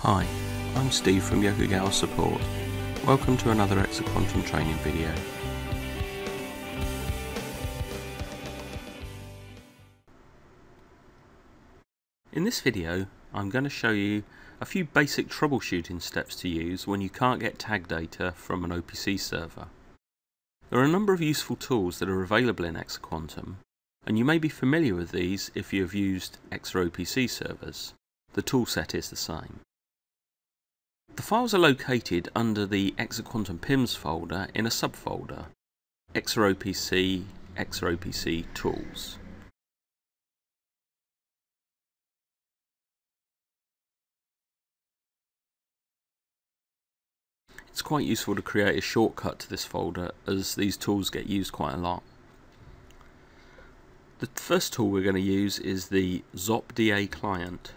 Hi, I'm Steve from Yokogawa Support. Welcome to another Exaquantum training video. In this video, I'm going to show you a few basic troubleshooting steps to use when you can't get tag data from an OPC server. There are a number of useful tools that are available in Exaquantum, and you may be familiar with these if you have used ExaOPC servers. The toolset is the same. The files are located under the Exaquantum PIMS folder in a subfolder, ExaOPC, ExaOPC Tools. It's quite useful to create a shortcut to this folder as these tools get used quite a lot. The first tool we're going to use is the ZOPDA client.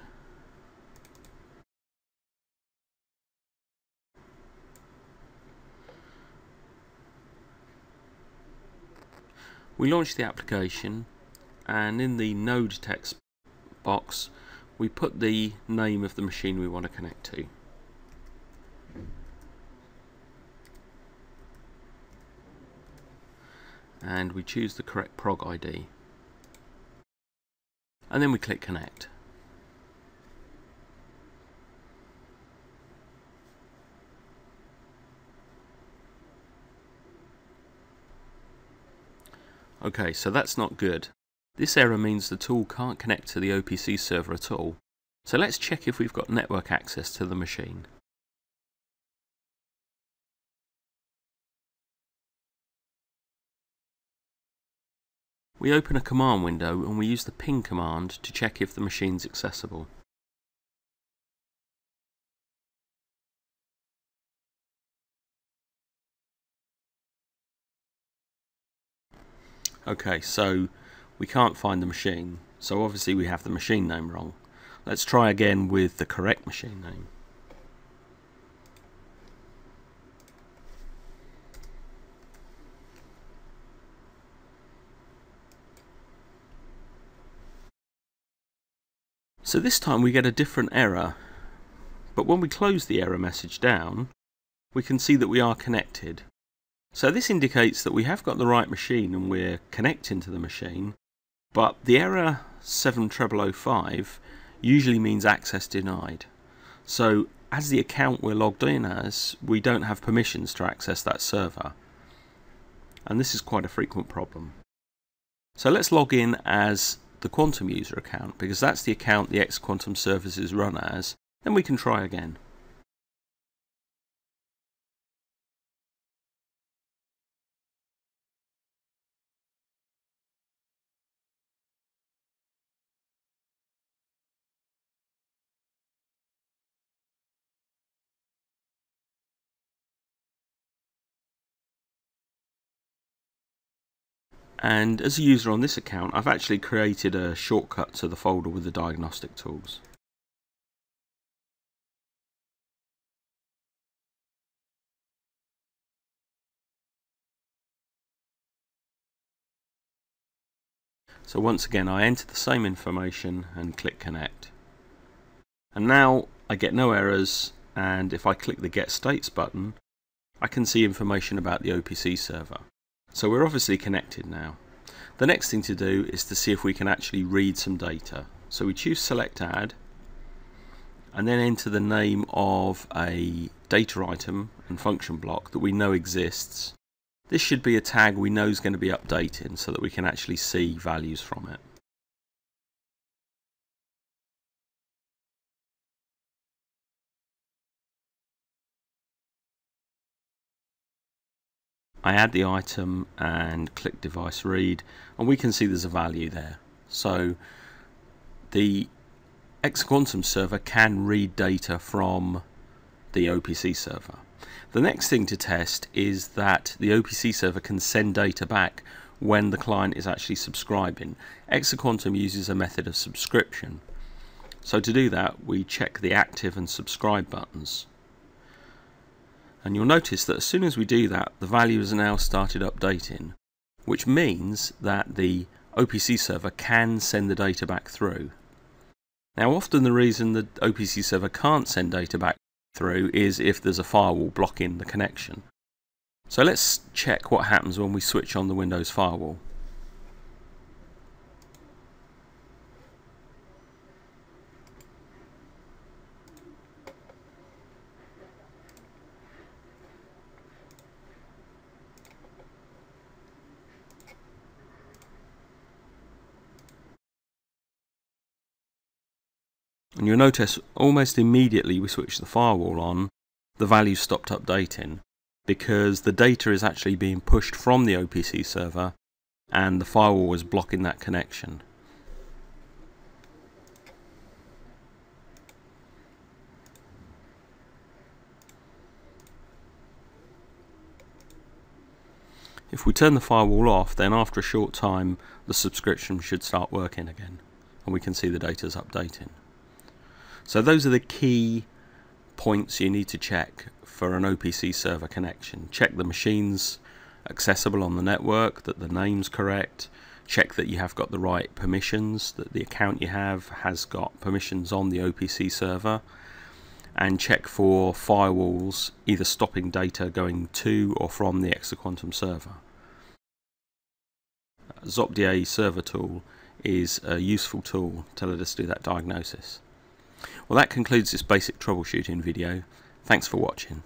We launch the application and in the node text box we put the name of the machine we want to connect to. And we choose the correct prog ID. And then we click connect. Okay, so that's not good. This error means the tool can't connect to the OPC server at all. So let's check if we've got network access to the machine. We open a command window and we use the ping command to check if the machine's accessible. Okay, so we can't find the machine, so obviously we have the machine name wrong. Let's try again with the correct machine name. So this time we get a different error, but when we close the error message down, we can see that we are connected. So this indicates that we have got the right machine and we're connecting to the machine, but the error 7005 usually means access denied. So as the account we're logged in as, we don't have permissions to access that server. And this is quite a frequent problem. So let's log in as the Quantum user account because that's the account the Exaquantum services run as, then we can try again. And as a user on this account, I've actually created a shortcut to the folder with the diagnostic tools. So once again I enter the same information and click connect. And now I get no errors and if I click the get states button I can see information about the OPC server. So we're obviously connected now. The next thing to do is to see if we can actually read some data. So we choose select add and then enter the name of a data item and function block that we know exists. This should be a tag we know is going to be updating so that we can actually see values from it. I add the item and click device read and we can see there's a value there. So the Exaquantum server can read data from the OPC server. The next thing to test is that the OPC server can send data back when the client is actually subscribing. Exaquantum uses a method of subscription. So to do that we check the active and subscribe buttons and you'll notice that as soon as we do that the value are now started updating which means that the OPC server can send the data back through. Now often the reason the OPC server can't send data back through is if there's a firewall blocking the connection. So let's check what happens when we switch on the Windows firewall. And you'll notice almost immediately we switch the firewall on, the values stopped updating because the data is actually being pushed from the OPC server and the firewall is blocking that connection. If we turn the firewall off, then after a short time the subscription should start working again and we can see the data is updating. So those are the key points you need to check for an OPC server connection. Check the machines accessible on the network, that the name's correct, check that you have got the right permissions, that the account you have has got permissions on the OPC server, and check for firewalls either stopping data going to or from the Exaquantum server. ZopDA server tool is a useful tool to let us do that diagnosis. Well that concludes this basic troubleshooting video. Thanks for watching.